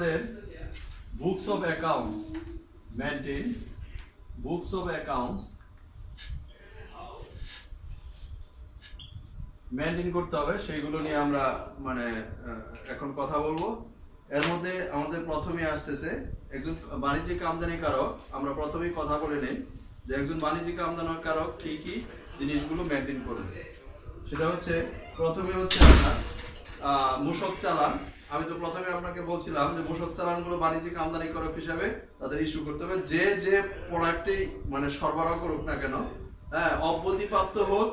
আমাদের books of accounts maintain books of accounts maintain করতে হবে, সেইগুলো নিয়ে আমরা মানে এখন কথা বলব। এর মধ্যে আমাদের প্রথমে আসতেছে একজন বাণিজ্যিক আমদানিকারক আমরা প্রথমেই কথা বলে নেই যে একজন বাণিজ্যিক আমদানিকারক কি কি জিনিসগুলো মেনটেন করবে। সেটা হচ্ছে, প্রথমে হচ্ছে আপনার মূসক চালান। আমি তো প্রথমে আপনাকে বলছিলাম যে মূসক চালানগুলো বাণিজ্যিক আমদানিকারক হিসাবে তাদের ইস্যু করতে হবে। যে যে প্রোডাক্টই মানে সরবরাহ করুক না কেন হ্যাঁ অব্যতিপ্রাপ্ত হোক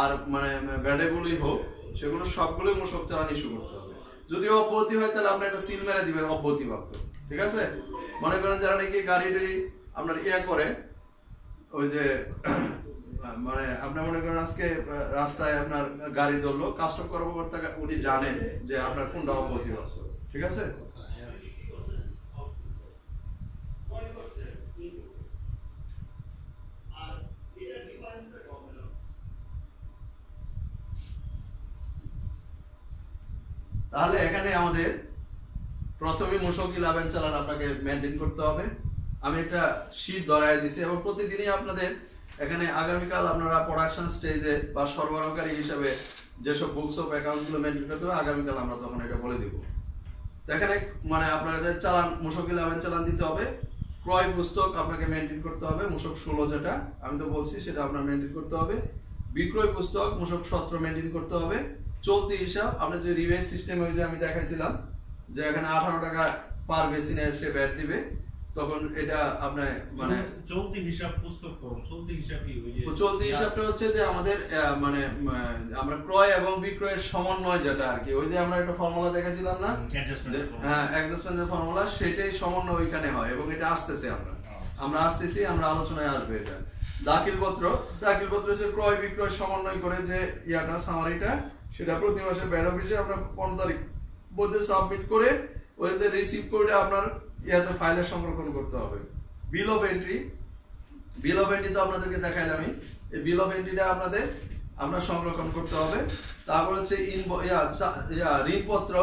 আর মানে ব্যাডেবলই হোক, সেগুলো সবগুলোই মূসক চালান ইস্যু করতে হবে। যদি অব্যতি হয় তাহলে আপনি একটা সিল মেরে দিবেন অব্যতিপ্রাপ্ত ঠিক আছে? মনে করেন যারা নাকি গাড়ি টাড়ি আপনার ইয়ে করে, ওই যে মানে মনে করেন আজকে রাস্তায় আপনার গাড়ি ধরলো কাস্টম কর্মকর্তা উনি জানেন যে আপনার ঠিক আছে? তাহলে এখানে আমাদের প্রথমে মুশকিল লাভেন চালান আপনাকে মেনটেন করতে হবে। আমি একটা শীত ধরাই দিছি এবং প্রতিদিনই আপনাদের এখানে আগামীকাল আপনারা প্রোডাকশন স্টেজে বা সরবরাহকারী হিসেবে যেসব বুকস অফ অ্যাকাউন্টগুলো মেনটেন করতে হবে, আগামীকাল আমরা তখন এটা বলে দিব। এখানে মানে আপনাদের চালান মুশকিল লাভেন চালান দিতে হবে। ক্রয় পুস্তক আপনাকে মেনটেন করতে হবে মুশক ষোলো যেটা, আমি তো বলছি সেটা আপনার মেনটেন করতে হবে। বিক্রয় পুস্তক মুশক সত্র মেনটেন করতে হবে। চলতি হিসাব, আপনার যে রিভাইজ সিস্টেম যে আমি দেখাইছিলাম, যে এখানে আঠারো টাকা পার বেসিনে সে ব্যাট দিবে। তখন এটা আপনার মানে চলতি হিসাব পুস্তক করুন চলতি হিসাব কি চলতি হিসাবটা হচ্ছে যে আমাদের মানে আমরা ক্রয় এবং বিক্রয়ের সমন্বয় যেটা আর কি ওই যে আমরা একটা ফর্মুলা দেখাছিলাম না? হ্যাঁ অ্যাডজাস্টমেন্টের ফর্মুলা সেটাই সমন্বয় ওইখানে হয় এবং এটা আসতেছে আমরা। আমরা আসতেছি আমরা আলোচনায় আসবে এটা। দাখিল পত্র দাখিল পত্র হচ্ছে ক্রয় বিক্রয় সমন্বয় করে যে ইয়াটা সামারিটা সেটা প্রতি মাসে ব্যাড অফিসে আমরা পনেরো তারিখ মধ্যে সাবমিট করে ওদের রিসিভ করে আপনার ইয়াতে ফাইলে সংরক্ষণ করতে হবে। Bill of entry bill of entry তো আপনাদেরকে দেখাইলামই। এই বিল অফ এন্ট্রিটা আপনাদের, আমরা সংরক্ষণ করতে হবে। তারপর হচ্ছে ইনভ ইয়া ঋণপত্র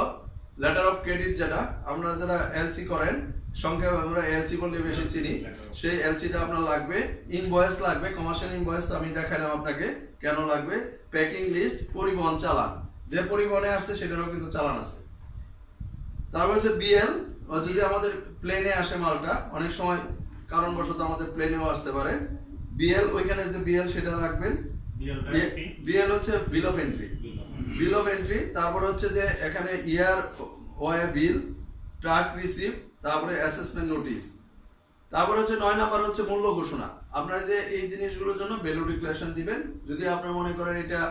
লেটার অফ ক্রেডিট যেটা, আমরা যারা এলসি করেন, সংখ্যা আমরা এলসি বললে বেশি চিনি, সেই এলসিটা আপনার লাগবে। ইনভয়েস লাগবে কমার্শিয়াল ইনভয়েস তো আমি দেখাইলাম আপনাকে, কেন লাগবে? প্যাকিং লিস্ট পরিবহন চালান। যে পরিবহনে আসছে, সেটারও কিন্তু চালান আছে। তারপর হচ্ছে বিএল যদি আমাদের প্লেনে আসে মালটা অনেক সময় কারণবশত আমাদের প্লেনেও আসতে পারে। বিএল ওইখানে যে বিএল সেটা রাখবেন। বিএল হচ্ছে bill of entry bill of entry তারপর হচ্ছে যে এখানে air way bill truck receive তারপরে অ্যাসেসমেন্ট নোটিশ তারপর হচ্ছে নয় নাম্বার হচ্ছে মূল্য ঘোষণা। আপনারা যে এই জিনিসগুলোর জন্য ভ্যালু ডিক্লারেশন দিবেন যদি আপনারা মনে করেন এটা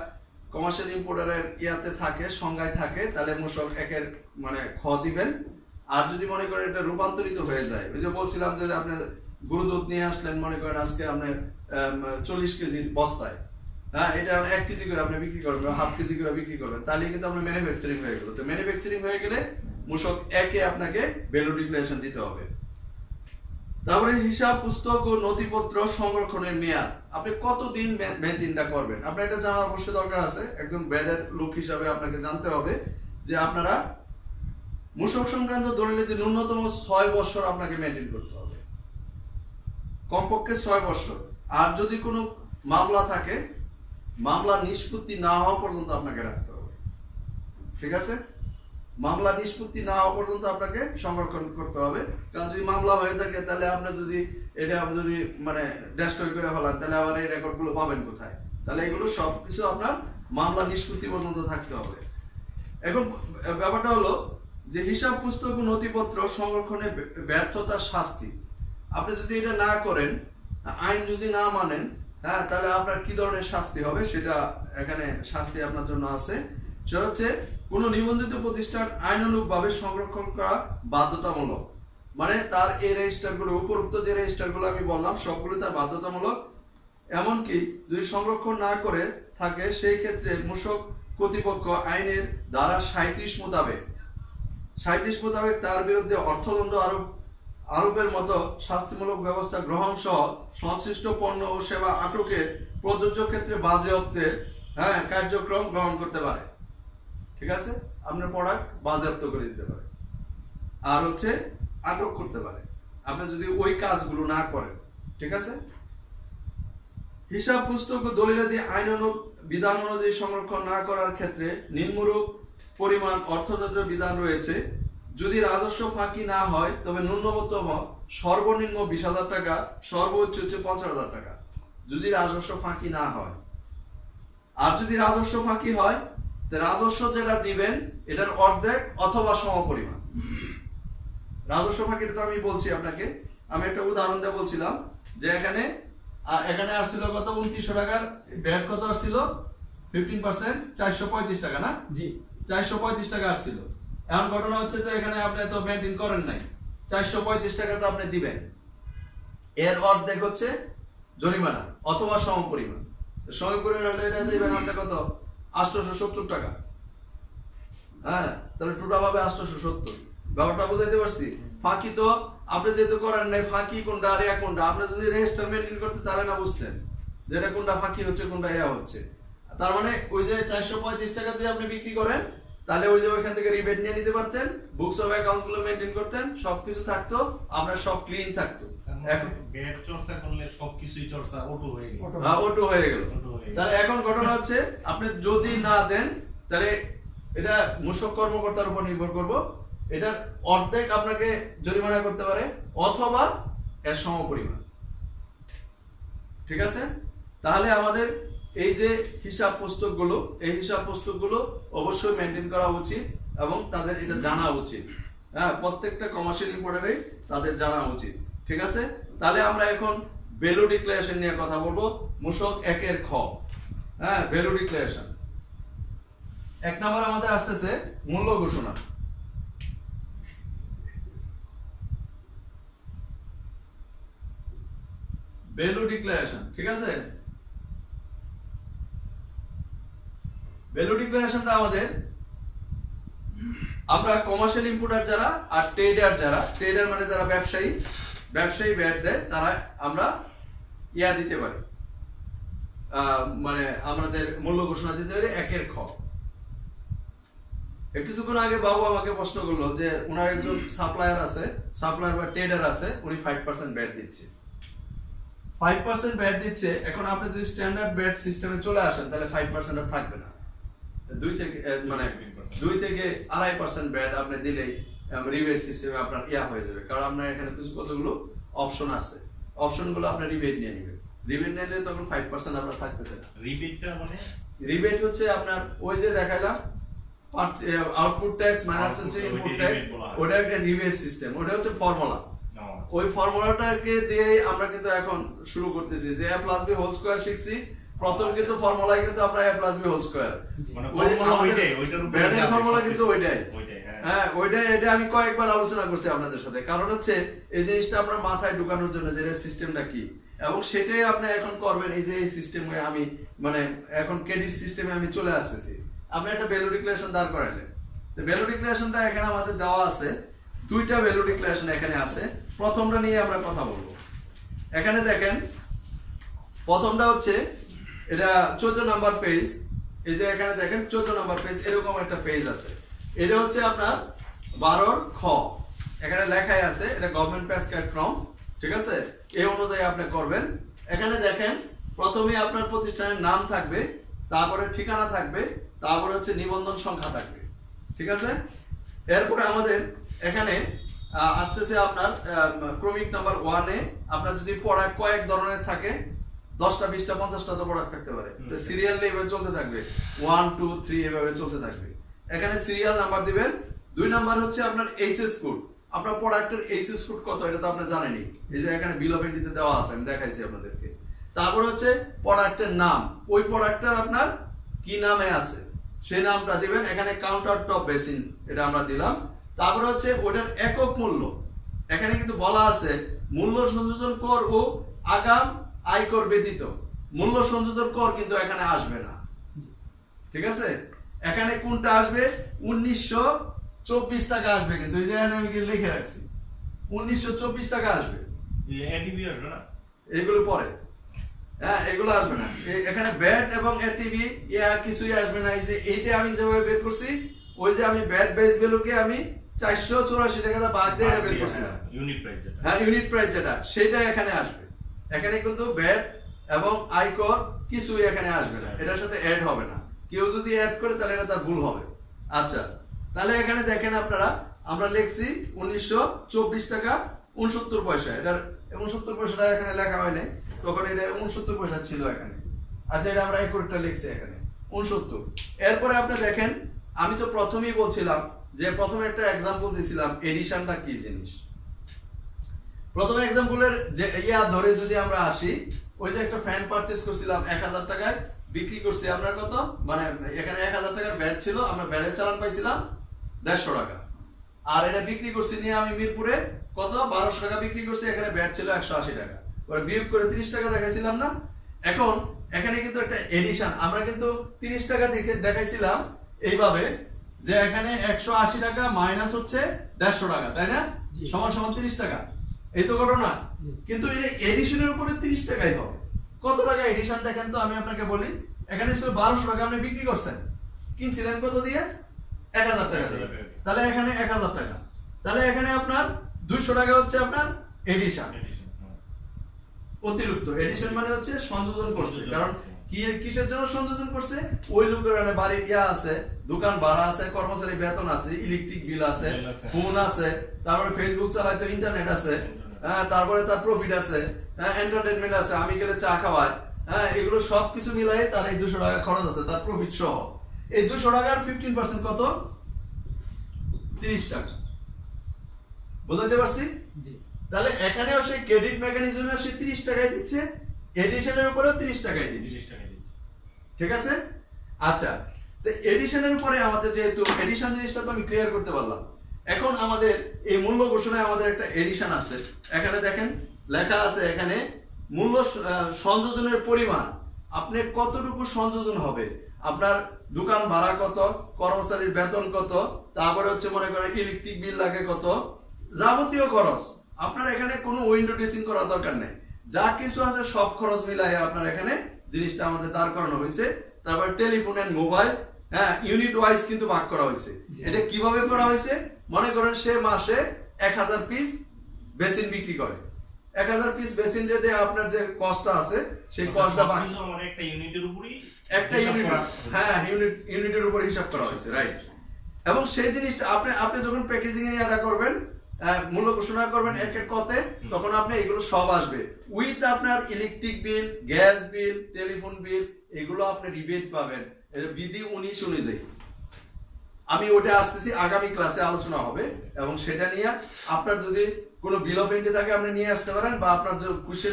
কমার্শিয়াল ইম্পোর্টারের ইয়াতে থাকে সংজ্ঞায় থাকে তাহলে মূসক একের মানে খ দিবেন। আর যদি মনে করেন এটা রূপান্তরিত হয়ে যায়, ওই যে বলছিলাম যে আপনি গরু দুধ নিয়ে আসলেন, মনে করেন আজকে আপনার চল্লিশ কেজির বস্তায় হ্যাঁ এটা এক কেজি করে আপনি বিক্রি করবেন হাফ কেজি করে বিক্রি করবেন তাহলে কিন্তু আপনার ম্যানুফ্যাকচারিং হয়ে গেল। তো ম্যানুফ্যাকচারিং হয়ে গেলে মূসক একে আপনাকে ভ্যালু ডিক্লারেশন দিতে হবে। তারপরে হিসাব, পুস্তক ও নথিপত্র সংরক্ষণের মেয়াদ। আপনি কতদিন মেনটেনটা করবেন? আপনার এটা জানা অবশ্যই দরকার আছে। একজন ব্যাডের লোক হিসাবে আপনাকে জানতে হবে যে আপনারা মূসক সংক্রান্ত দলিলে ন্যূনতম ছয় বছর আপনাকে মেনটেন করতে হবে। কমপক্ষে ছয় বছর। আর যদি কোনো মামলা থাকে, মামলা নিষ্পত্তি না হওয়া পর্যন্ত আপনাকে রাখতে হবে। ঠিক আছে? মামলা নিষ্পত্তি না হওয়া পর্যন্ত আপনাকে সংরক্ষণ করতে হবে। কারণ যদি মামলা হয়ে থাকে, তাহলে আপনি যদি এটা আপনি যদি মানে ডেস্ট্রয় করে ফেলান, তাহলে আবার এই রেকর্ডগুলো পাবেন কোথায়? তাহলে এগুলো সব কিছু আপনার মামলা নিষ্পত্তি পর্যন্ত থাকতে হবে। এখন ব্যাপারটা হলো যে হিসাব পুস্তক নথিপত্র সংরক্ষণে ব্যর্থতার শাস্তি। আপনি যদি এটা না করেন, আইন যদি না মানেন হ্যাঁ তাহলে আপনার কি ধরনের শাস্তি হবে সেটা এখানে শাস্তি আপনার জন্য আছে। সেটা হচ্ছে, কোন নিবন্ধিত প্রতিষ্ঠান আইনানুগভাবে সংরক্ষণ করা বাধ্যতামূলক। মানে তার এই রেজিস্টারগুলো, উপরোক্ত যে রেজিস্টারগুলো আমি বললাম, সবগুলো তার বাধ্যতামূলক। এমনকি যদি সংরক্ষণ না করে থাকে, সেই ক্ষেত্রে মূসক কর্তৃপক্ষ আইনের ধারা সাঁত্রিশ মোতাবেক সাঁত্রিশ মোতাবেক তার বিরুদ্ধে অর্থদণ্ড আরোপ, আরোপের মতো শাস্তিমূলক ব্যবস্থা গ্রহণ সহ সংশ্লিষ্ট পণ্য ও সেবা আটকের প্রযোজ্য ক্ষেত্রে বাজেয়াপ্তের হ্যাঁ কার্যক্রম গ্রহণ করতে পারে। ঠিক আছে? আপনার প্রোডাক্ট বাজেয়াপ্ত করে দিতে পারে। আর হচ্ছে আটক করতে পারে। আপনি যদি ওই কাজগুলো না করেন, ঠিক আছে? হিসাব পুস্তক ও দলিলাদি আইন বিধান অনুযায়ী সংরক্ষণ না করার ক্ষেত্রে নিম্নরূপ পরিমাণ অর্থদণ্ড বিধান রয়েছে। যদি রাজস্ব ফাঁকি না হয়, তবে ন্যূনতম সর্বনিম্ন বিশ হাজার টাকা, সর্বোচ্চ হচ্ছে পঞ্চাশ হাজার টাকা। যদি রাজস্ব ফাঁকি না হয়। আর যদি রাজস্ব ফাঁকি হয় রাজস্ব যেটা দিবেন, এটার অর্ধেক অথবা সমপরিমাণ। রাজস্ব ফাঁকিটা তো আমি বলছি আপনাকে। আমি একটা উদাহরণ দিয়ে বলছিলাম যে এখানে এখানে আসছিল কত? উনত্রিশশো টাকার ব্যাট কত আসছিল? ফিফটিন পার্সেন্ট চারশো পঁয়ত্রিশ টাকা, না? জি। চারশো পঁয়ত্রিশ টাকা আসছিল। এখন ঘটনা হচ্ছে তো এখানে আপনি তো মেনটেন করেন নাই। চারশো পঁয়ত্রিশ টাকা তো আপনি দিবেন। এর অর্ধেক হচ্ছে জরিমানা অথবা সম পরিমাণ। সম পরিমাণ এটা দিবেন কত? আটশোশো সত্তর টাকা। হ্যাঁ তাহলে টোটাল হবে আটশোশো সত্তর ব্যাপারটা বুঝাইতে পারছি? ফাঁকি তো আপনি যেহেতু করেন নাই, ফাঁকি কোনটা আর কোনটা? আপনি যদি রেজিস্টার মেনটেন করতে তাহলে না বুঝলেন যেটা কোনটা ফাঁকি হচ্ছে, কোনটা ইয়া হচ্ছে। তার মানে ওই যে চারশো পঁয়ত্রিশ টাকা যদি আপনি বিক্রি করেন তাহলে ওই যে ওইখান থেকে রিবেট নিয়ে নিতে পারতেন বুকস অফ অ্যাকাউন্টগুলো মেনটেন করতেন সবকিছু থাকতো আপনার সব ক্লিন থাকতো। এখন ব্যাট চর্চা করলে সবকিছুই চর্চা অটো হয়ে গেল। হ্যাঁ, ওটু হয়ে গেল। Auto হয়ে গেল। তাহলে এখন ঘটনা হচ্ছে আপনি যদি না দেন তাহলে এটা কর্মকর্তার উপর নির্ভর করব। এটার অর্ধেক আপনাকে জরিমানা করতে পারে অথবা এর সমপরিমাণ। ঠিক আছে? তাহলে আমাদের এই যে হিসাব পুস্তকগুলো, এই হিসাব পুস্তকগুলো অবশ্যই মেনটেন করা উচিত এবং তাদের এটা জানা উচিত। হ্যাঁ প্রত্যেকটা কমার্শিয়াল ইম্পোর্টারই তাদের জানা উচিত। ঠিক আছে? তাহলে আমরা এখন ভ্যালু ডিক্লারেশন নিয়ে কথা বলব। মূসক একের খ। হ্যাঁ ভ্যালু ডিক্লারেশন এক নম্বর আমাদের আসতেছে মূল্য ঘোষণা। ভ্যালু ডিক্লারেশন ঠিক আছে? ভ্যালু ডিক্লারেশনটা আমাদের, আমরা কমার্শিয়াল ইম্পোর্টার যারা আর ট্রেডার যারা ট্রেডার মানে যারা ব্যবসায়ী ব্যবসায়ী ব্যাট দেয়, তারা আমরা ইয়া দিতে পারি। মানে আমাদের মূল্য ঘোষণা দিতে পারি, একের খ। কিছুক্ষণ আগে বাবু আমাকে প্রশ্ন করল যে ওনার একজন সাপ্লায়ার আছে সাপ্লায়ার বা ট্রেডার আছে, উনি ফাইভ পার্সেন্ট ব্যাট দিচ্ছে। ফাইভ পার্সেন্ট ব্যাট দিচ্ছে, এখন আপনি যদি স্ট্যান্ডার্ড ব্যাট সিস্টেমে চলে আসেন, তাহলে ফাইভ পার্সেন্ট আর থাকবে না। দুই থেকে মানে দুই থেকে আড়াই পার্সেন্ট ব্যাট আপনি দিলেই রিবেট সিস্টেমে আপনার ইয়া হয়ে যাবে। কারণ আপনার এখানে কিছু কতগুলো অপশন আছে। অপশনগুলো আপনি রিবেট নিয়ে নেবেন। রিবেট নিলে তখন ফাইভ পার্সেন্ট আপনার থাকতেছে না। রিপিটটা মানে? রিবেট হচ্ছে আপনার ওই যে দেখাইলাম আউটপুট ট্যাক্স মাইনাস হচ্ছে ইনপুট ট্যাক্স ওটা একটা রিবেট সিস্টেম ওটা হচ্ছে ফর্মুলা ও, ওই ফর্মুলাটাকে দিয়ে আমরা কিন্তু এখন শুরু করতেছি। যে প্লাস বি হোল স্কয়ার শিখছি প্রথম কিন্তু ফর্মুলাই কিন্তু আমরা a plus B whole square মানে ওইটাই, ওইটার উপরে ব্যাটের ফর্মুলা কিন্তু ওইটাই। ওইটাই, হ্যাঁ। হ্যাঁ ওইটাই এটা আমি কয়েকবার আলোচনা করছি আপনাদের সাথে। কারণ হচ্ছে এই জিনিসটা আপনার মাথায় ঢুকানোর জন্য যে সিস্টেমটা কি। এবং সেটাই আপনি এখন করবেন এই যে এই সিস্টেমে আমি মানে এখন ক্রেডিট সিস্টেমে আমি চলে আসতেছি। আপনি একটা ভ্যালু ডিক্লারেশন দাঁড় করাইলেন। তো ভ্যালু ডিক্লারেশনটা এখানে আমাদের দেওয়া আছে। দুইটা ভ্যালু ডিক্লারেশন এখানে আছে। প্রথমটা নিয়ে আমরা কথা বলব। এখানে দেখেন প্রথমটা হচ্ছে এটা চোদ্দ নাম্বার পেজ এই যে এখানে দেখেন, চোদ্দ নাম্বার পেজ এরকম একটা পেজ আছে। এটা হচ্ছে আপনার বারোর খ। এখানে লেখাই আছে, এটা গভর্নমেন্ট প্যাস কার্ড ফ্রম ঠিক আছে? এই অনুযায়ী আপনি করবেন। এখানে দেখেন, প্রথমে আপনার প্রতিষ্ঠানের নাম থাকবে, তারপরে ঠিকানা থাকবে, তারপরে হচ্ছে নিবন্ধন সংখ্যা থাকবে, ঠিক আছে? এরপরে আমাদের এখানে আসতেছে আপনার ক্রমিক নাম্বার ওয়ানে আপনার যদি পড়া কয়েক ধরনের থাকে দশটা বিশটা পঞ্চাশটা তো প্রোডাক্ট থাকতে পারে। সিরিয়াল এভাবে চলতে থাকবে। ওয়ান টু থ্রি এভাবে চলতে থাকবে। এখানে সিরিয়াল নাম্বার দিবেন। দুই নাম্বার হচ্ছে আপনার এইচএস কোড আপনার প্রোডাক্টের এইচএস কোড কত এটা তো আপনি জানেনই। এই যে এখানে বিল অফ এন্ট্রিতে দেওয়া আছে আমি দেখাইছি আপনাদেরকে। তারপর হচ্ছে প্রোডাক্টের নাম। ওই প্রোডাক্টটার আপনার কি নামে আছে? সেই নামটা দিবেন। এখানে কাউন্টার টপ বেসিন এটা আমরা দিলাম। তারপর হচ্ছে ওটার একক মূল্য। এখানে কিন্তু বলা আছে মূল্য সংযোজন কর ও আগাম আয়কর ব্যতীত। মূল্য সংযোজন কর কিন্তু এখানে আসবে না। ঠিক আছে? এখানে কোনটা আসবে? উনিশশো চব্বিশ টাকা আসবে কিন্তু। এই যে আমি লিখে রাখছি? উনিশশো চব্বিশ টাকা আসবে? এগুলো পরে। হ্যাঁ এগুলো আসবে না। এখানে ব্যাট এবং এটিভি ইয়া কিছুই আসবে না। এই যে এইটা আমি যেভাবে বের করছি ওই যে আমি ব্যাট বেস ভ্যালুকে আমি চারশো চুরাশি টাকা বাদ দিয়ে বের প্রাইস হ্যাঁ ইউনিট প্রাইস যেটা সেটা এখানে আসবে। এখানে কিন্তু ব্যাট এবং আয়কর কিছুই এখানে আসবে না। এটার সাথে অ্যাড হবে না। কেউ যদি অ্যাড করে, তাহলে এটা তার ভুল হবে। আচ্ছা তাহলে এখানে দেখেন আপনারা, আমরা লিখছি উনিশশো চব্বিশ টাকা উনসত্তর পয়সা। এটার উনসত্তর পয়সাটা এখানে লেখা হয় নাই। তখন এটা উনসত্তর পয়সা ছিল এখানে। আচ্ছা এটা আমরা একুরেটটা লিখছি এখানে। উনসত্তর। এরপরে আপনি দেখেন, আমি তো প্রথমেই বলছিলাম যে প্রথমে একটা এক্সাম্পল দিয়েছিলাম এডিশনটা কি জিনিস? প্রথম এক্সাম্পলের যে ইয়া ধরে যদি আমরা আসি ওই যে একটা ফ্যান পারচেজ করছিলাম এক হাজার টাকায় বিক্রি করছি আপনার কত? মানে এখানে এক হাজার টাকার ব্যাট ছিল আমরা ব্যাটের চালান পাইছিলাম দেড়শো টাকা। আর এটা বিক্রি করছি নিয়ে আমি মিরপুরে কত? বারোশো টাকা বিক্রি করছি এখানে ব্যাট ছিল একশো আশি টাকা। ওরা বিয়োগ করে তিরিশ টাকা দেখাইছিলাম না? এখন এখানে কিন্তু একটা এডিশন আমরা কিন্তু তিরিশ টাকা দেখে দেখাইছিলাম এইভাবে যে এখানে একশো আশি টাকা মাইনাস হচ্ছে দেড়শো টাকা তাই না? সমান সমান তিরিশ টাকা। এই তো ঘটনা। কিন্তু এটা এডিশনের উপরে তিরিশ টাকাই হবে। কত টাকা এডিশন দেখেন তো আমি আপনাকে বলি। এখানে ছিল বারোশো টাকা আপনি বিক্রি করছেন। কিনছিলেন কত দিয়ে? এক হাজার টাকা দিয়ে। তাহলে এখানে এক হাজার টাকা। তাহলে এখানে আপনার দুইশো টাকা হচ্ছে আপনার এডিশন। অতিরিক্ত। এডিশন মানে হচ্ছে সংযোজন করছে। কারণ কি কিসের জন্য সংযোজন করছে? ওই লোকের মানে বাড়ি ইয়া আছে দোকান ভাড়া আছে কর্মচারী বেতন আছে ইলেকট্রিক বিল আছে ফোন আছে। তারপরে ফেসবুক চালায় তো ইন্টারনেট আছে। হ্যাঁ তারপরে তার প্রফিট আছে হ্যাঁ এন্টারটেনমেন্ট আছে আমি গেলে চা খাওয়াই হ্যাঁ এগুলো সব কিছু মিলাই তার এই দুশো টাকা খরচ আছে তার প্রফিট সহ। এই দুশো টাকার ফিফটিন পার্সেন্ট কত? তিরিশ টাকা। বুঝতে পারছি? তাহলে এখানেও সেই ক্রেডিট মেকানিজমে সে 30 টাকায় দিচ্ছে এডিশনের উপরেও 30 টাকায় দিচ্ছে। 30 টাকা দিচ্ছি। ঠিক আছে? আচ্ছা তো এডিশনের উপরে আমাদের যেহেতু এডিশন জিনিসটা তো আমি ক্লিয়ার করতে পারলাম। এখন আমাদের এই মূল্য ঘোষণায় আমাদের একটা এডিশন আছে। এখানে দেখেন লেখা আছে এখানে মূল্য সংযোজনের পরিমাণ। আপনি কতটুকু সংযোজন হবে? আপনার দোকান ভাড়া কত? কর্মচারীর বেতন কত? তারপরে হচ্ছে মনে করেন ইলেকট্রিক বিল লাগে কত? যাবতীয় খরচ। আপনার এখানে কোনো উইন্ডো ড্রেসিং করার দরকার নেই। যা কিছু আছে সব খরচ মিলাই আপনার এখানে জিনিসটা আমাদের দাঁড় করানো হয়েছে। তারপর টেলিফোন এন্ড মোবাইল হ্যাঁ ইউনিট ওয়াইজ কিন্তু ভাগ করা হয়েছে। এটা কীভাবে করা হয়েছে? মনে করেন সে মাসে এক হাজার পিস বেসিন বিক্রি করে। এক হাজার পিস বেসিন রেতে আপনার যে কস্টটা আছে সেই কস্টটা বাকি। একটা ইউনিটের উপরই একটা ইউনিট হ্যাঁ ইউনিট ইউনিটের উপর হিসাব করা হয়েছে রাইট এবং সেই জিনিসটা আপনি আপনি যখন প্যাকেজিং এ এটা করবেন মূল্য ঘোষণা করবেন এক এক কতে তখন আপনি এগুলো সব আসবে। উইথ আপনার electric bill gas bill telephone bill এগুলো আপনি রিবেট পাবেন। বিধি উনিশ অনুযায়ী। আমি ওটা আসতেছি আগামী ক্লাসে আলোচনা হবে এবং সেটা নিয়ে আপনার যদি কোনো বিল অফ এন্ট্রি থাকে আপনি নিয়ে আসতে পারেন বা আপনার যে কোশ্চেন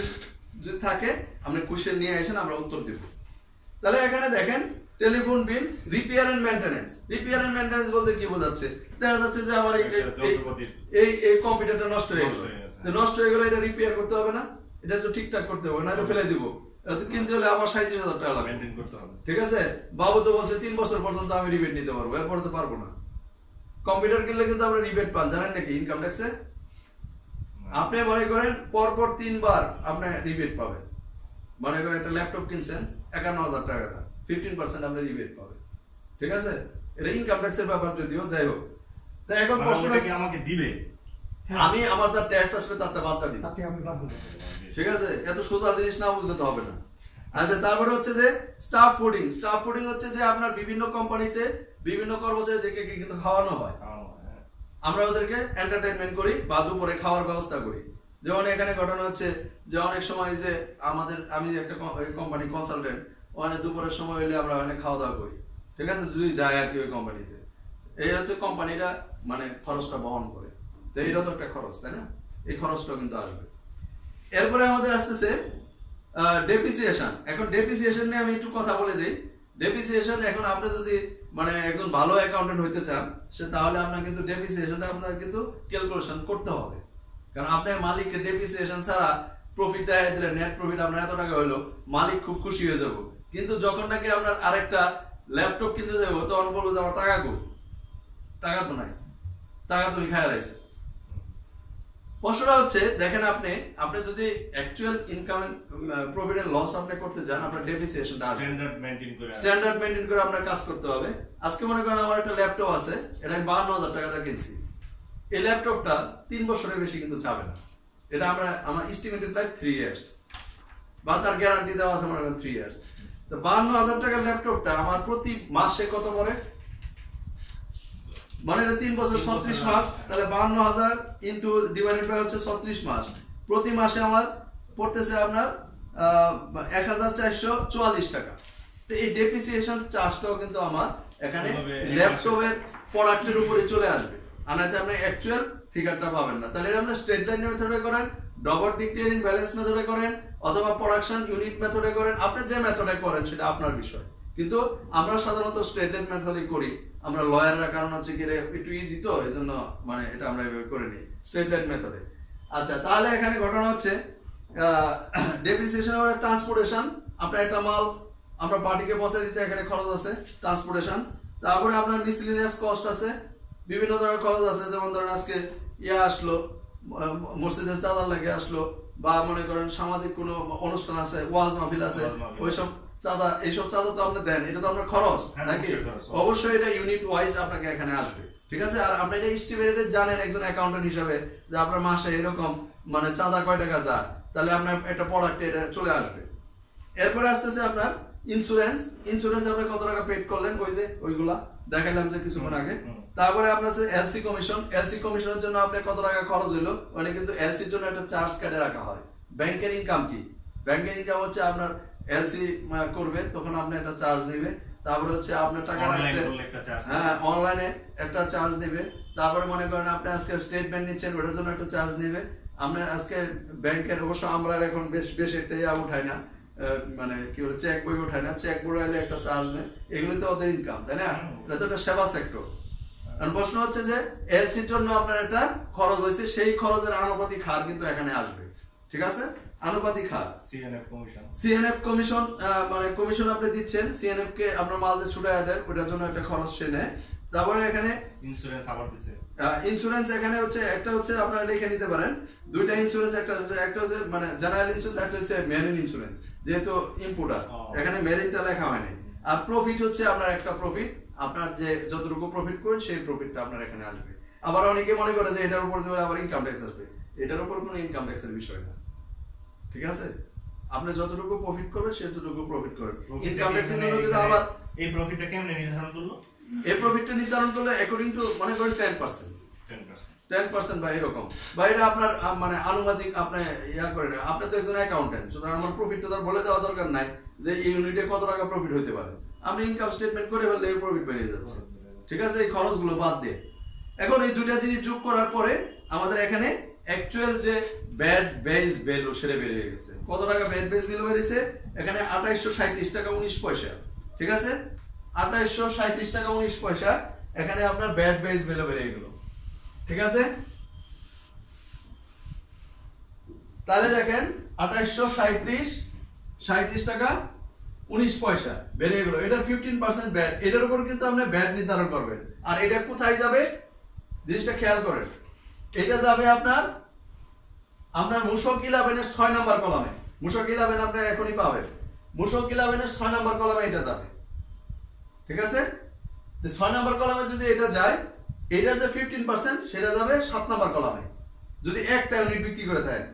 যদি থাকে আপনি কোশ্চেন নিয়ে আসেন আমরা উত্তর দেব। তাহলে এখানে দেখেন telephone bill repair and maintenance repair and maintenance বলতে কি বোঝাচ্ছে? দেখা যাচ্ছে যে আমার এই- এই- কম্পিউটারটা নষ্ট হয়ে গেল। নষ্ট হয়ে গেলে এটা রিপেয়ার করতে হবে না। এটা তো ঠিকঠাক করতে হবে না এটা ফেলে দিব। কিনতে হলে আবার সাঁত্রিশ হাজার টাকা লাগবে মেনটেন করতে হবে। ঠিক আছে? বাবু তো বলছে তিন বছর পর্যন্ত আমি রিবেট নিতে পারব এরপরে তো পারব না। কম্পিউটার কিনলে কিন্তু আমরা রিবেট পান জানেন নাকি ইনকাম ট্যাক্সে আপনি মনে করেন পরপর তিনবার আপনি রিবেট পাবেন। মনে করেন একটা ল্যাপটপ কিনছেন একান্ন হাজার টাকা ফিফটিন পার্সেন্ট আপনি রিবেট পাবেন। ঠিক আছে? এটা ইনকাম ট্যাক্সের ব্যাপার যদিও যাই হোক। তা এখন মানে কি আমাকে দিবে? আমি আমার যা ট্যাক্স আসবে তাতে বার্তা দিব তাতে আমি দেবো ঠিক আছে? এত সোজা জিনিস না বুঝলে তো হবে না। আচ্ছা তারপরে হচ্ছে যে স্টাফ ফুডিং স্টাফ ফুডিং হচ্ছে যে আপনার বিভিন্ন কোম্পানিতে বিভিন্ন কর্মচারীদেরকে কিন্তু খাওয়ানো হয়। হয়। আমরা ওদেরকে এন্টারটেনমেন্ট করি বা দুপুরে খাওয়ার ব্যবস্থা করি। যেমন এখানে ঘটনা হচ্ছে যে অনেক সময় যে আমাদের আমি একটা কোম্পানি কনসালটেন্ট ওখানে দুপুরের সময় হলে আমরা ওখানে খাওয়া দাওয়া করি। ঠিক আছে? যদি যায় আর কি ওই কোম্পানিতে এই হচ্ছে কোম্পানিটা মানে খরচটা বহন করে। তো এইটা তো একটা খরচ তাই না? এই খরচটা কিন্তু আসবে। এরপরে আমাদের আসতেছে ডেপ্রিসিয়েশন এখন ডেপ্রিসিয়েশন নিয়ে আমি একটু কথা বলে দিই। ডেপ্রিসিয়েশন এখন আপনি যদি মানে একজন ভালো অ্যাকাউন্টেন্ট হইতে চান, সে তাহলে আপনার কিন্তু ডেপ্রিসিয়েশনটা আপনার কিন্তু ক্যালকুলেশন করতে হবে। কারণ আপনার মালিককে ডেপ্রিসিয়েশন ছাড়া প্রফিট দেখাই দিলে নেট প্রফিট আপনার এত টাকা হলো মালিক খুব খুশি হয়ে যাব। কিন্তু যখন নাকি আপনার আরেকটা ল্যাপটপ কিনতে যাব তখন বলব যে আমার টাকা কই? টাকা তো নাই। টাকা তুমি খায় লাইছো। প্রশ্নটা হচ্ছে দেখেন আপনি আপনি যদি actual income profit and loss আপনি করতে চান আপনার ডেপ্রিসিয়েশনটা স্ট্যান্ডার্ড মেনটেন করে স্ট্যান্ডার্ড মেনটেন করে আপনার কাজ করতে হবে। আজকে মনে করেন আমার একটা ল্যাপটপ আছে এটা আমি বাহান্ন হাজার টাকা দিয়ে কিনছি। এই ল্যাপটপটা তিন বছরের বেশি কিন্তু যাবে না। এটা আমরা আমার এস্টিমেটেড লাইফ থ্রি ইয়ার্স বা তার গ্যারান্টি দেওয়া আছে মনে করেন থ্রি ইয়ার্স তো বান্ন হাজার টাকার ল্যাপটপটা আমার প্রতি মাসে কত পড়ে? মানে তিন বছর ছত্রিশ মাস তাহলে বান্ন হাজার ইন্টু ডিভাইডেড বাই হচ্ছে ছত্রিশ মাস। প্রতি মাসে আমার পড়তেছে আপনার এক হাজার চারশো চুয়াল্লিশ টাকা। তো এই ডেপ্রিসিয়েশন চার্জটাও কিন্তু আমার এখানে ল্যাপটপের প্রোডাক্টের উপরে চলে আসবে। আর নাইতে আপনি অ্যাকচুয়াল ফিগারটা পাবেন না। তাহলে আপনি স্ট্রেট লাইন মেথডে করেন ডবল ডিক্টেরিং ব্যালেন্স মেথডে করেন অথবা প্রোডাকশন ইউনিট মেথডে করেন। আপনি যে মেথডে করেন সেটা আপনার বিষয়। কিন্তু আমরা সাধারণত স্ট্রেট লাইন মেথডে করি। আমরা লয়াররা কারণ হচ্ছে কি একটু ইজি তো এই জন্য মানে এটা আমরা এভাবে করে নিই স্ট্রেট লাইন মেথডে আচ্ছা তাহলে এখানে ঘটনা হচ্ছে ডেপ্রিসিয়েশন আর ট্রান্সপোর্টেশন আপনার একটা মাল আমরা পার্টিকে পৌঁছে দিতে এখানে খরচ আছে ট্রান্সপোর্টেশন তারপরে আপনার মিসলিনিয়াস কস্ট আছে বিভিন্ন ধরনের খরচ আছে যেমন ধরেন আজকে ইয়ে আসলো মসজিদের চাঁদার লাগে আসলো বা মনে করেন সামাজিক কোনো অনুষ্ঠান আছে ওয়াজ মাহফিল আছে ওইসব চাঁদা এইসব চাঁদা তো আপনি দেন এটা তো আপনার খরচ হ্যাঁ, নাকি? অবশ্যই এটা ইউনিট ওয়াইজ আপনাকে এখানে আসবে ঠিক আছে? আর আপনি এটা এস্টিমেটেড জানেন একজন অ্যাকাউন্টেন্ট হিসেবে যে আপনার মাসে এরকম মানে চাঁদা কয় টাকা যায়? তাহলে আপনার একটা প্রোডাক্টে এটা চলে আসবে। এরপরে আসতেছে আপনার ইন্স্যুরেন্স ইন্স্যুরেন্স আপনি কত টাকা পেড করলেন? ওই যে ওইগুলা দেখাইলাম যে কিছুক্ষণ আগে। তারপরে আপনার আছে এলসি কমিশন এলসি কমিশনের জন্য আপনার কত টাকা খরচ হইল? মানে কিন্তু এলসির জন্য একটা চার্জ কাটে রাখা হয়। ব্যাংকের ইনকাম কি? ব্যাংকের ইনকাম হচ্ছে আপনার এলসি করবে তখন আপনি একটা চার্জ তারপরে হচ্ছে আপনার টাকা Online রাখছে। করলে একটা charge হ্যাঁ অনলাইনে একটা চার্জ নেবে। তারপরে মনে করেন আপনি আজকে স্টেটমেন্ট নিচ্ছেন ওটার জন্য একটা চার্জ আপনি আজকে ব্যাংকের অবশ্য আমরা এখন বেশ বেশ একটা ইয়া উঠাই না। মানে কি বলে চেক বই না। চেক বই একটা চার্জ নেয়। এগুলো তো ওদের ইনকাম তাই না? এটা তো একটা সেবা সেক্টর প্রশ্ন হচ্ছে যে এলসির জন্য আপনার একটা খরচ হয়েছে সেই খরচের আনুপাতিক হার কিন্তু এখানে আসবে। ঠিক আছে? আনুপাতিক হার? সিএনএফ কমিশন সিএনএফ কমিশন মানে কমিশন আপনি দিচ্ছেন সিএনএফ কে আপনার মাল দেয় ওটার জন্য একটা খরচ সে নেয়। তারপরে এখানে ইন্স্যুরেন্স আবার দিছে। ইন্স্যুরেন্স এখানে হচ্ছে একটা হচ্ছে আপনারা লিখে নিতে পারেন। দুইটা ইন্স্যুরেন্স একটা হচ্ছে একটা হচ্ছে মানে জেনারেল ইন্স্যুরেন্স একটা হচ্ছে মেরিন ইন্স্যুরেন্স যেহেতু ইম্পোর্টার এখানে মেরিনটা লেখা হয়নি। আর প্রফিট হচ্ছে আপনার একটা প্রফিট আপনার যে যতটুকু প্রফিট করেন সেই প্রফিটটা আপনার এখানে আসবে। আবার অনেকে মনে করে যে এটার উপর আবার ইনকাম ট্যাক্স আসবে। এটার উপর কোনো ইনকাম ট্যাক্সের বিষয় না। ঠিক আছে? আপনি যতটুকু প্রফিট করবেন সেতটুকু প্রফিট করবেন ইনকাম জন্য কিন্তু আবার এই প্রফিটটা কেমনে নির্ধারণ করল? এই প্রফিটটা নির্ধারণ করলে অ্যাকর্ডিং টু মনে করেন টেন পার্সেন্ট টেন পার্সেন্ট বা এরকম। বা এটা আপনার মানে আনুমাতিক আপনি ইয়া করে নেন। আপনি তো একজন অ্যাকাউন্টেন্ট সুতরাং আমার প্রফিটটা তার বলে দেওয়া দরকার নাই যে এই ইউনিটে কত টাকা প্রফিট হতে পারে। আমি ইনকাম স্টেটমেন্ট করে ফেললে এই প্রফিট বেরিয়ে যাচ্ছে। ঠিক আছে? এই খরচগুলো বাদ দিয়ে। এখন এই দুইটা জিনিস যোগ করার পরে আমাদের এখানে অ্যাকচুয়াল যে ব্যাড বেজ সেটা বেরিয়ে গেছে। কত টাকা ব্যাড বেজ বেরিয়েছে? এখানে আঠাইশশো টাকা উনিশ পয়সা। ঠিক আছে? আঠাইশশো টাকা উনিশ পয়সা, এখানে আপনার ব্যাড বেজ বেরিয়ে গেল। ঠিক আছে? তাহলে দেখেন, আঠাইশশো সাঁত্রিশ সাঁত্রিশ টাকা উনিশ পয়সা বেরিয়ে গেল। এটার ফিফটিন পার্সেন্ট ব্যাট এটার উপর কিন্তু আপনি ব্যাট নির্ধারণ করবেন। আর এটা কোথায় যাবে? জিনিসটা খেয়াল করেন। এটা যাবে আপনার আপনার মুশক ইলেভেনের ছয় নাম্বার কলামে। মুশক ইলেভেন আপনি এখনই পাবেন। মুশক ইলেভেনের ছয় নাম্বার কলামে এটা যাবে। ঠিক আছে? ছয় নাম্বার কলামে যদি এটা যায় এটার যে ফিফটিন পার্সেন্ট সেটা যাবে সাত নাম্বার কলামে। যদি একটা ইউনিট বিক্রি করে থাকেন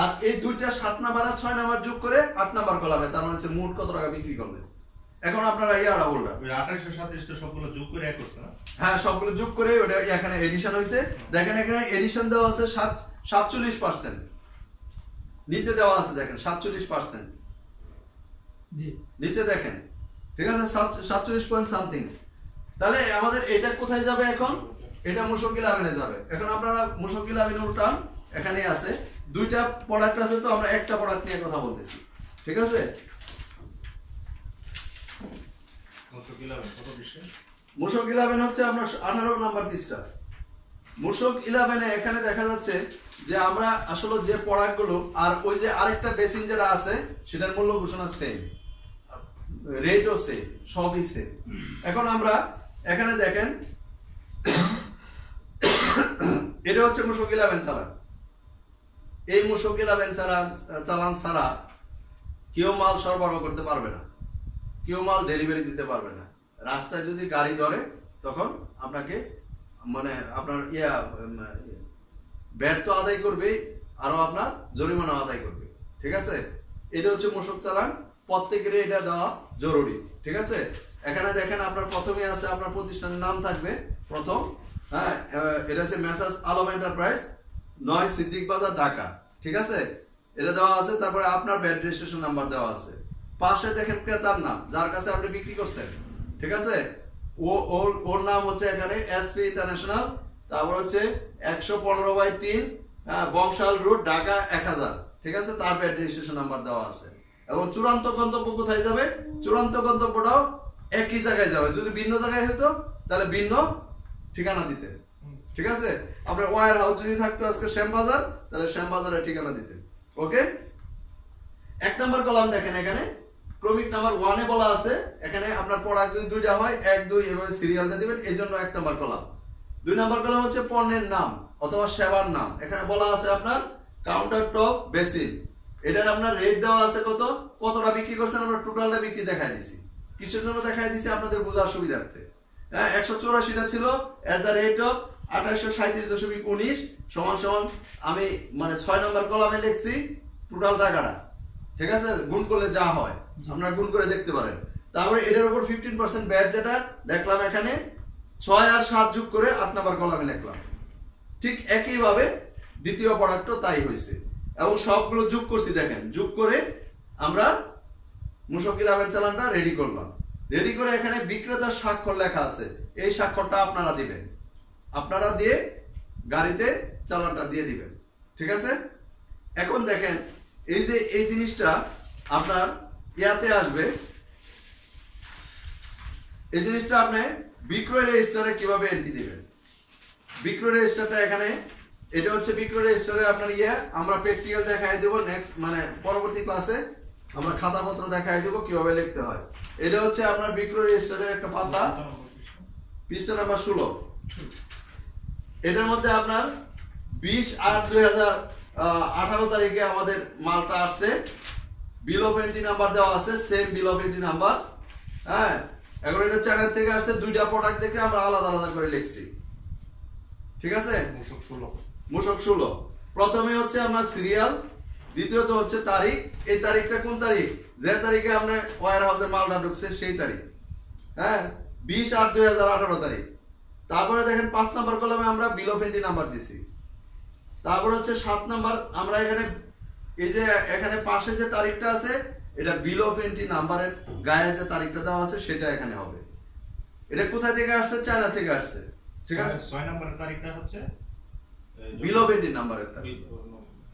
আর এই দুইটা সাত নাম্বার আর ছয় নাম্বার যোগ করে আট নাম্বার কলামে তার মানে হচ্ছে মোট কত টাকা বিক্রি করলেন এখন আপনারা ইয়ারা বলবেন। ওই আঠাশশো সাতাশ তো সবগুলো যোগ করে এক করছে না? হ্যাঁ সবগুলো যোগ করে ওটা এখানে এডিশন হয়েছে দেখেন এখানে এডিশন দেওয়া আছে সাত সাতচল্লিশ পার্সেন্ট নিচে দেওয়া আছে দেখেন সাতচল্লিশ পার্সেন্ট নিচে দেখেন ঠিক আছে সাতচল্লিশ পয়েন্ট সামথিং তাহলে আমাদের এটা কোথায় যাবে এখন? এটা মুশকিল আবেনে যাবে। এখন আপনারা মুশকিল আবেনে উল্টান এখানে আছে। দুইটা প্রোডাক্ট আছে তো আমরা একটা প্রোডাক্ট নিয়ে কথা বলতেছি। ঠিক আছে? মুশক ইলেভেন হচ্ছে আপনার আঠারো নাম্বার পৃষ্ঠা মুশক ইলেভেনে এখানে দেখা যাচ্ছে যে আমরা আসলে যে প্রোডাক্টগুলো আর ওই যে আরেকটা বেসিন যেটা আছে, সেটার মূল্য ঘোষণা সেম রেটও সেম সবই সেম এখন আমরা এখানে দেখেন, এটা হচ্ছে মুশক ইলেভেন চালান এই মুশক ইলেভেন চালান চালান ছাড়া কেউ মাল সরবরাহ করতে পারবে না। কেউ মাল ডেলিভারি দিতে পারবে না। রাস্তায় যদি গাড়ি ধরে, তখন আপনাকে মানে আপনার ইয়া ব্যাট তো আদায় করবে, আরও আপনার জরিমানা আদায় করবে। ঠিক আছে? এটা হচ্ছে মূসক চালান। প্রত্যেকের এটা দেওয়া জরুরি। ঠিক আছে? এখানে দেখেন আপনার প্রথমে আছে, আপনার প্রতিষ্ঠানের নাম থাকবে। প্রথম হ্যাঁ এটা হচ্ছে মেসাজ আলম এন্টারপ্রাইজ, নয় সিদ্দিক বাজার, ঢাকা। ঠিক আছে? এটা দেওয়া আছে, তারপরে আপনার ব্যাট রেজিস্ট্রেশন নাম্বার দেওয়া আছে। পাশে দেখেন ক্রেতার নাম, যার কাছে আপনি বিক্রি করছেন। ঠিক আছে? ও, ওর ওর নাম হচ্ছে এখানে এসপি ইন্টারন্যাশনাল তারপর হচ্ছে একশো পনেরো বাই তিন হ্যাঁ, বংশাল রোড ঢাকা এক হাজার। ঠিক আছে? তার রেজিস্ট্রেশন নাম্বার দেওয়া আছে। এবং চূড়ান্ত গন্তব্য কোথায় যাবে? চূড়ান্ত গন্তব্যটাও একই জায়গায় যাবে। যদি ভিন্ন জায়গায় হতো তাহলে ভিন্ন ঠিকানা দিতে। ঠিক আছে? আপনার ওয়ার হাউস যদি থাকতো আজকে শ্যামবাজার তাহলে শ্যামবাজারের ঠিকানা দিতে। ওকে? এক নাম্বার কলাম দেখেন এখানে। ক্রমিক নাম্বার ওয়ানে বলা আছে। এখানে আপনার প্রোডাক্ট যদি দুইটা হয় এক দুই এভাবে সিরিয়াল দিয়ে দিবেন। এই জন্য এক নাম্বার কলাম। দুই নাম্বার কলাম হচ্ছে পণ্যের নাম অথবা সেবার নাম। এখানে বলা আছে আপনার কাউন্টার টপ বেসিন এটার আপনার রেট দেওয়া আছে কত? কতটা বিক্রি করছেন? আমরা টোটালটা বিক্রি দেখাই দিছি। কিসের জন্য দেখাই দিছি আপনাদের বোঝার সুবিধার্থে। হ্যাঁ একশো চৌরাশিটা ছিল এট দ্য রেট অফ আঠাশশো সাঁত্রিশ দশমিক উনিশ সমান সমান আমি মানে ছয় নম্বর কলামে লিখছি টোটাল টাকাটা। ঠিক আছে? গুণ করলে যা হয়। আপনারা গুণ করে দেখতে পারেন। তারপরে এটার উপর ফিফটিন পার্সেন্ট ব্যাট যেটা দেখলাম এখানে ছয় আর সাত যোগ করে আট নাম্বার কলামে লিখলাম। ঠিক একইভাবে দ্বিতীয় প্রোডাক্টও তাই হয়েছে। এবং সবগুলো যোগ করছি দেখেন, যোগ করে আমরা মুশকিল আবেদ চালানটা রেডি করলাম। রেডি করে এখানে বিক্রেতার স্বাক্ষর লেখা আছে। এই স্বাক্ষরটা আপনারা দিবেন। আপনারা দিয়ে গাড়িতে চালানটা দিয়ে দিবেন। ঠিক আছে? এখন দেখেন, এই যে এই জিনিসটা আপনার ইয়াতে আসবে। এই জিনিসটা আপনি বিক্রয় রেজিস্টারে কীভাবে এন্ট্রি দিবেন? বিক্রয় রেজিস্টারটা এখানে, এটা হচ্ছে বিক্রয় রেজিস্টারে আপনার ইয়ে আমরা প্র্যাকটিক্যাল দেখাই দেব নেক্সট মানে পরবর্তী ক্লাসে আমরা খাতাপত্র দেখাই দেব কীভাবে লিখতে হয়। এটা হচ্ছে আপনার বিক্রয় রেজিস্টারের একটা পাতা, পৃষ্ঠা নাম্বার ষোলো। এটার মধ্যে আপনার বিশ আট দুই হাজার আঠারো তারিখে আমাদের মালটা আসছে। বিল অফ এন্ট্রি নাম্বার দেওয়া আছে same bill of entry number হ্যাঁ? এখন এটা চ্যানেল থেকে আসছে দুইটা প্রোডাক্ট দেখে আমরা আলাদা আলাদা করে লিখছি। ঠিক আছে? মূসক ষোলো। মূসক ষোলো। প্রথমে হচ্ছে আমার সিরিয়াল দ্বিতীয়ত হচ্ছে তারিখ। এই তারিখটা কোন তারিখ? যে তারিখে আপনার ওয়ার হাউসের মালটা ঢুকছে সেই তারিখ। হ্যাঁ? বিশ আট দুই হাজার আঠারো তারিখ। তারপরে দেখেন পাঁচ নাম্বার কলমে আমরা বিল অফ এন্ট্রি নাম্বার দিছি। তারপর হচ্ছে সাত নাম্বার আমরা এখানে এই যে এখানে পাশে যে তারিখটা আছে এটা বিল অফ এন্ট্রি নাম্বারের গায়ে যে তারিখটা দেওয়া আছে সেটা এখানে হবে। এটা কোথা থেকে আসছে? চায়না থেকে আসছে। ঠিক আছে? ছয়- ছয় নম্বরের তারিখটা হচ্ছে? বিল অফ এন্ট্রি নাম্বারের তারিখ।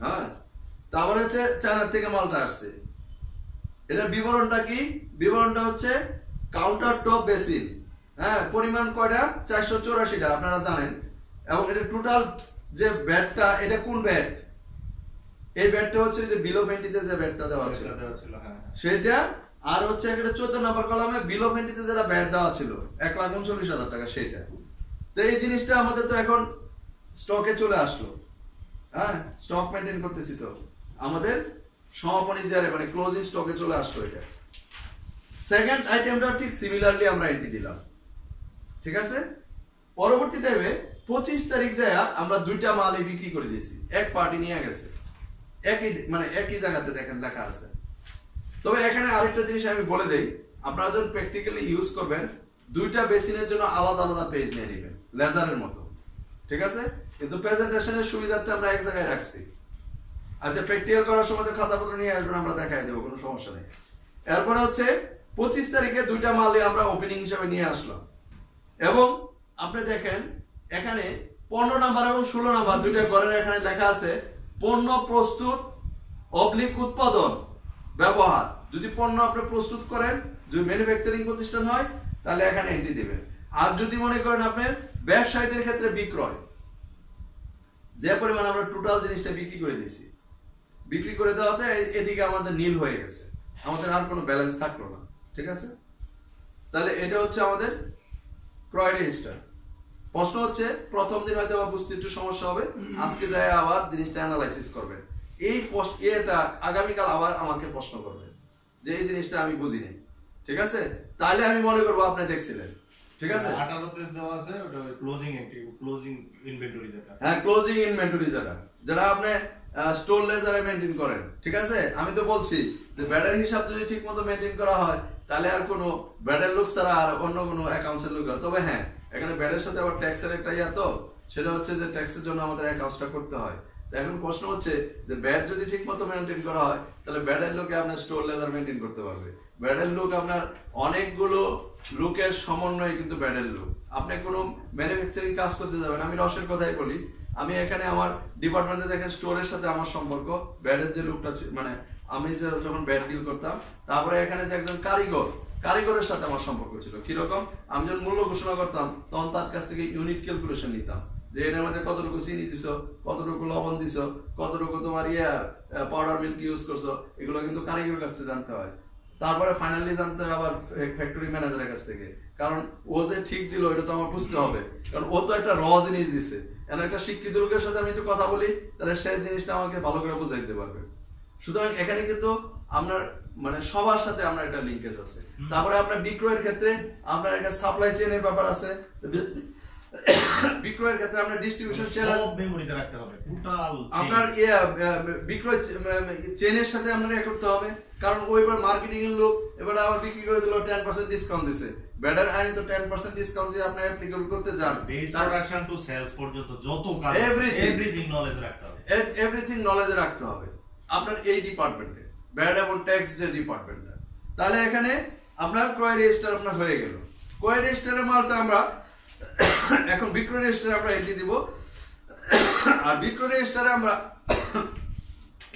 হ্যাঁ? তারপরে হচ্ছে চায়না থেকে মালটা আসছে। এটার বিবরণটা কি? বিবরণটা হচ্ছে কাউন্টার টপ বেসিন হ্যাঁ পরিমাণ কয়টা? চারশো চৌরাশিটা আপনারা জানেন। এবং এটা টোটাল যে ব্যাটটা এটা কোন ব্যাট এই ব্যাটটা হচ্ছে যে বিলো ভেন্টিতে যে ব্যাটটা দেওয়া ছিল। সেটা, আর হচ্ছে এখানে চোদ্দ নম্বর কলামে বিলো ভেন্টিতে যেটা ব্যাট দেওয়া ছিল, এক লাখ উনচল্লিশ হাজার টাকা সেটা। তো এই জিনিসটা আমাদের তো এখন স্টকে চলে আসলো। হ্যাঁ স্টক মেনটেন করতেছি তো। আমাদের সমাপনী যারে মানে ক্লোজিং স্টকে চলে আসলো এটা। সেকেন্ড আইটেমটা ঠিক সিমিলারলি আমরা এন্ট্রি দিলাম। ঠিক আছে? পরবর্তী টাইমে পঁচিশ তারিখ যায় আমরা দুইটা মালই বিক্রি করে দিয়েছি। এক পার্টি নিয়ে গেছে। একই মানে একই জায়গাতে দেখেন লেখা আছে। তবে এখানে আরেকটা জিনিস আমি বলে দেই। আপনারা যখন প্র্যাকটিক্যালি ইউজ করবেন, দুইটা বেসিনের জন্য আলাদা আলাদা পেজ নিয়ে নেবেন লেজারের মতো। ঠিক আছে? কিন্তু প্রেজেন্টেশনের সুবিধার্থে আমরা এক জায়গায় রাখছি। আচ্ছা প্র্যাকটিক্যাল করার সময় খাতাপত্র নিয়ে আসবেন, আমরা দেখাই দেবো, কোনো সমস্যা নেই। এরপরে হচ্ছে, পঁচিশ তারিখে দুইটা মালে আমরা ওপেনিং হিসাবে নিয়ে আসলাম। এবং আপনি দেখেন, এখানে পনেরো নাম্বার এবং ষোলো নাম্বার দুইটা ঘরের এখানে লেখা আছে, পণ্য প্রস্তুত অবলিক উৎপাদন, ব্যবহার। যদি পণ্য আপনি প্রস্তুত করেন, যদি ম্যানুফ্যাকচারিং প্রতিষ্ঠান হয়, তাহলে এখানে এন্ট্রি দিবেন। আর যদি মনে করেন আপনার ব্যবসায়ীদের ক্ষেত্রে বিক্রয়, যে পরিমাণ আমরা টোটাল জিনিসটা বিক্রি করে দিয়েছি, বিক্রি করে দেওয়াতে এদিকে আমাদের নীল হয়ে গেছে। আমাদের আর কোনো ব্যালেন্স থাকল না, ঠিক আছে? তাহলে এটা হচ্ছে আমাদের ক্রয় রেজিস্টার প্রশ্ন হচ্ছে, প্রথম দিন হয়তো বা বুঝতে একটু সমস্যা হবে, আজকে যায় আবার জিনিসটা অ্যানালাইসিস করবেন। এই এটা আগামীকাল আবার আমাকে প্রশ্ন করবেন। যে এই জিনিসটা আমি বুঝি নাই। ঠিক আছে? তাহলে আমি মনে করব আপনি দেখছিলেন। ঠিক আছে? আঠারোতে দেওয়া আছে ওটা ক্লোজিং এন্ট্রি ক্লোজিং ইনভেন্টরি যেটা। হ্যাঁ ক্লোজিং ইনভেন্টরি যেটা। যেটা আপনি স্টোর লেজারে মেনটেন করেন। ঠিক আছে? আমি তো বলছি যে ব্যাডের হিসাব যদি ঠিক মতো মেনটেন করা হয় তাহলে আর কোনো ব্যাডের লোক ছাড়া আর অন্য কোনো অ্যাকাউন্টসের লোক হয়। তবে হ্যাঁ এখানে ব্যাডের সাথে আবার ট্যাক্সের একটা ইয়া তো সেটা হচ্ছে যে ট্যাক্সের জন্য আমাদের অ্যাকাউন্টসটা করতে হয়। তো এখন প্রশ্ন হচ্ছে যে ব্যাড যদি ঠিক মতো মেনটেন করা হয়, তাহলে ব্যাডের লোকে আপনার স্টোর লেজার মেনটেন করতে পারবে। ব্যাডের লোক আপনার অনেকগুলো লোকের সমন্বয়ে কিন্তু ব্যাডের লোক। আপনি কোনো ম্যানুফ্যাকচারিং কাজ করতে যাবেন, আমি রসের কথাই বলি। আমি এখানে আমার ডিপার্টমেন্টে দেখেন স্টোরের সাথে আমার সম্পর্ক। ব্যাডের যে লোকটা মানে আমি যে যখন ব্যাড ডিল করতাম, তারপরে এখানে যে একজন কারিগর, কারিগরের সাথে আমার সম্পর্ক ছিল। কীরকম? আমি যখন মূল্য ঘোষণা করতাম, তখন তার কাছ থেকে ইউনিট ক্যালকুলেশন নিতাম। যে এর মধ্যে কতটুকু চিনি দিছো কতটুকু লবণ দিছো কতটুকু তোমার ইয়ে পাউডার মিল্ক ইউজ করছ এগুলো কিন্তু কারিগরের কাছ থেকে জানতে হয়। তারপরে ফাইনালি জানতে হবে আবার ফ্যাক্টরি ম্যানেজারের কাছ থেকে। কারণ ও যে ঠিক দিল এটা তো আমার বুঝতে হবে। কারণ ও তো একটা র জিনিস দিছে। এমন একটা শিক্ষিত লোকের সাথে আমি একটু কথা বলি তাহলে সেই জিনিসটা আমাকে ভালো করে বুঝাই দিতে পারবে। সুতরাং এখানে কিন্তু আপনার মানে সবার সাথে আমরা একটা লিঙ্কেজ আছে। তারপরে আপনার বিক্রয়ের ক্ষেত্রে আপনার একটা সাপ্লাই চেনের ব্যাপার আছে। বিক্রয়ের ক্ষেত্রে আপনার ডিস্ট্রিবিউশন চ্যানেল সব মেমোরিতে রাখতে হবে টোটাল আপনার ইয়ে, বিক্রয় চেনের সাথে আপনার ইয়ে করতে হবে। কারণ ও এবার মার্কেটিং এর লোক এবার আবার বিক্রি করে দিল টেন পার্সেন্ট ডিসকাউন্ট দিছে। ব্যাডার আইনে তো টেন পার্সেন্ট ডিসকাউন্ট দিয়ে আপনি অ্যাপ্লিকেবল করতে যান বেস প্রোডাকশন টু সেলস পর্যন্ত যত কাজ. এভরিথিং নলেজ রাখতে হবে। এভরিথিং নলেজে রাখতে হবে। আপনার এই ডিপার্টমেন্টে ব্যাড এবং ট্যাক্স যে ডিপার্টমেন্টটা তাহলে এখানে আপনার ক্রয় রেজিস্টার আপনার হয়ে গেল। ক্রয় রেজিস্টারের মালটা আমরা এখন বিক্রয় রেজিস্টারে আমরা এন্ট্রি দিব। আর বিক্রয় রেজিস্টারে আমরা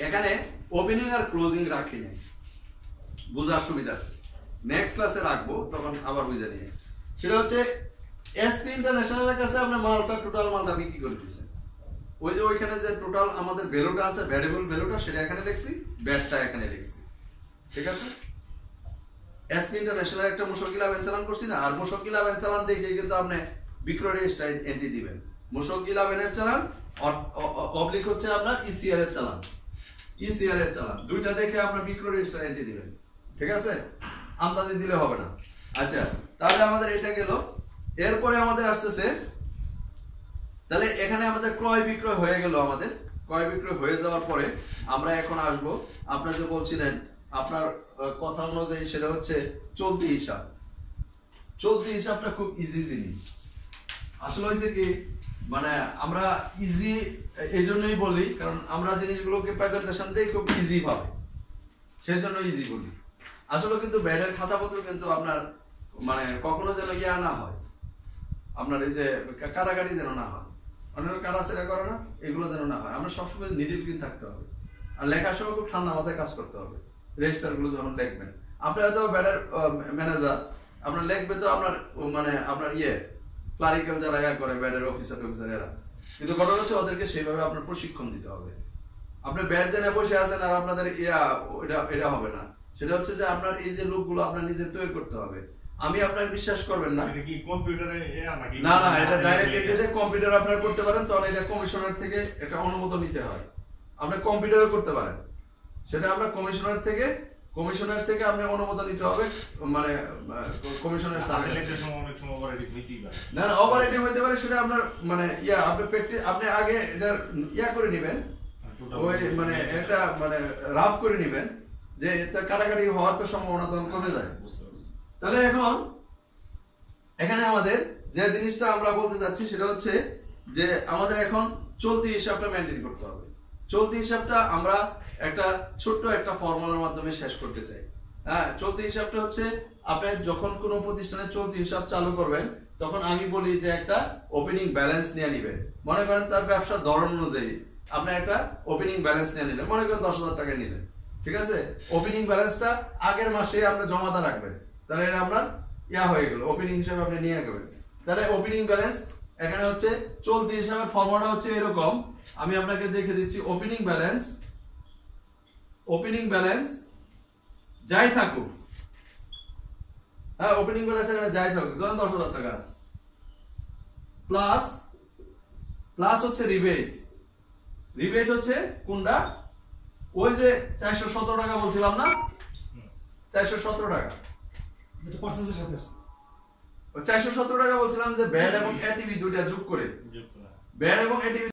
এখানে ওপেনিং আর ক্লোজিং রাখি নাই। বোঝার সুবিধা। নেক্সট ক্লাসে রাখব, তখন আবার বুঝে নিয়ে। সেটা হচ্ছে এসপি ইন্টারন্যাশনালের কাছে আপনার মালটা টোটাল মালটা বিক্রি করে দিচ্ছেন ওই যে ওইখানে যে টোটাল আমাদের ভ্যালুটা আছে ভ্যারিয়েবল ভ্যালুটা সেটা এখানে লিখছি ব্যাটটা এখানে লিখছি ঠিক আছে? এসপি ইন্টারন্যাশনাল একটা মুশকিলা চালান করছি না। আর মুশকিলা চালান দেখে কিন্তু আপনি বিক্রয় রেজিস্টার এন্ট্রি দিবেন। মুশকিলা ব্যানের চালান অবলিক হচ্ছে আপনার ইসিআর এর চালান। ইসিআর এর চালান। দুইটা দেখে আপনার বিক্রয় রেজিস্টার এন্ট্রি দিবেন। ঠিক আছে? আন্দাজে দিলে হবে না। আচ্ছা তাহলে আমাদের এটা গেল। এরপরে আমাদের আসতেছে, তাহলে এখানে আমাদের ক্রয় বিক্রয় হয়ে গেল আমাদের। ক্রয় বিক্রয় হয়ে যাওয়ার পরে আমরা এখন আসব। আপনার যে বলছিলেন, আপনার কথা অনুযায়ী সেটা হচ্ছে চলতি হিসাব। চলতি হিসাবটা খুব ইজি জিনিস। আসলে হয়েছে কি মানে আমরা ইজি এই জন্যই বলি, কারণ আমরা জিনিসগুলোকে প্রেজেন্টেশন দিই খুব ইজি ভাবে। সেই জন্য ইজি বলি। আসলে কিন্তু ব্যাডের খাতাপত্র কিন্তু আপনার মানে কখনো যেন ইয়া না হয়। আপনার এই যে কাটাকাটি যেন না হয়। অনেক কাটা সেরা করে না, এগুলো যেন না হয়। আমরা সবসময় নিডিল ক্লিন থাকতে হবে। আর লেখার সময় খুব ঠান্ডা মাথায় কাজ করতে হবে। রেজিস্টারগুলো যখন লিখবেন আপনি হয়তো ব্যাডের ম্যানেজার আপনার লিখবে তো আপনার মানে আপনার ইয়ে ক্লারিক্যাল যারা ইয়া করে ব্যাডের অফিসার অফিসার এরা। কিন্তু ঘটনা হচ্ছে ওদেরকে সেইভাবে আপনার প্রশিক্ষণ দিতে হবে। আপনি ব্যাট জেনে বসে আছেন আর আপনাদের ইয়া এটা এটা হবে না। সেটা হচ্ছে যে আপনার এই যে লোকগুলো আপনার নিজে তৈরি করতে হবে। আমি আপনার বিশ্বাস করবেন না। এটা কি কম্পিউটারে না না এটা ডাইরেক্ট এন্ট্রিতে কম্পিউটার আপনার করতে পারেন তখন এটা কমিশনার থেকে একটা অনুমোদন নিতে হয়। আপনি কম্পিউটারও করতে পারেন। সেটা আমরা কমিশনার থেকে কমিশনার থেকে আপনি অনুমোদন নিতে হবে মানে কমিশনার না না অপারেটিভ হইতে পারে সেটা আপনার মানে ইয়া আপনি প্র্যাকটিস আপনি আগে এটা ইয়া করে নেবেন ওই মানে এটা মানে রাফ করে নেবেন যে এটা কাটাকাটি হওয়ার তো সম্ভাবনা তখন কমে যায়। তাহলে এখন এখানে আমাদের যে জিনিসটা আমরা বলতে চাচ্ছি সেটা হচ্ছে যে আমাদের এখন চলতি হিসাবটা মেনটেন করতে হবে। চলতি হিসাবটা আমরা একটা ছোট্ট একটা ফর্মুলার মাধ্যমে শেষ করতে চাই। হ্যাঁ চলতি হিসাবটা হচ্ছে আপনি যখন কোনো প্রতিষ্ঠানে চলতি হিসাব চালু করবেন, তখন আমি বলি যে একটা ওপেনিং ব্যালেন্স নিয়ে নিবেন। মনে করেন তার ব্যবসার ধরন অনুযায়ী আপনি একটা ওপেনিং ব্যালেন্স নিয়ে নিলেন মনে করেন দশ হাজার টাকা নিলেন। ঠিক আছে? ওপেনিং ব্যালেন্সটা আগের মাসে আপনি জমাতে রাখবেন। তাহলে এটা আপনার ইয়া হয়ে গেল। ওপেনিং হিসাবে আপনি নিয়ে গেলেন তাহলে ওপেনিং ব্যালেন্স এখানে হচ্ছে চলতি হিসাবে ফর্মটা হচ্ছে এরকম। আমি আপনাকে দেখে দিচ্ছি ওপেনিং ব্যালেন্স ওপেনিং ব্যালেন্স যাই থাকুক। হ্যাঁ ওপেনিং ব্যালেন্স এখানে যাই থাকুক। ধরেন দশ হাজার টাকা আছে। প্লাস প্লাস হচ্ছে রিবেট রিবেট হচ্ছে কোনটা? ওই যে চারশো সতেরো টাকা বলছিলাম না? চারশো সতেরো টাকা। যেটা পার্সেসের সাথে আছে। চারশো সতেরো টাকা বলছিলাম যে ব্যাড এবং এটিভি দুইটা যোগ করে। ব্যান্ড ব্যাড এবং এটিভি